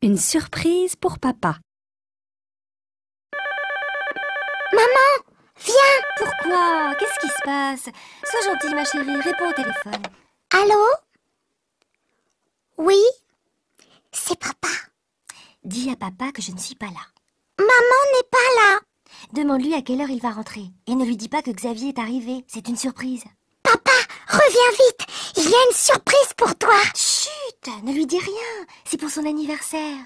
Une surprise pour papa. Maman, viens Pourquoi? Qu'est-ce qui se passe? Sois gentille, ma chérie, réponds au téléphone. Allô? Oui? C'est papa. Dis à papa que je ne suis pas là. Maman n'est pas là. Demande-lui à quelle heure il va rentrer. Et ne lui dis pas que Xavier est arrivé. C'est une surprise. Papa, reviens vite. Il y a une surprise pour toi. Chut Ne lui dis rien. C'est pour son anniversaire.